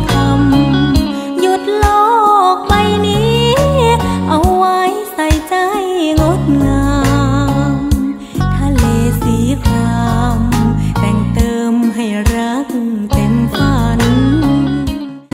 with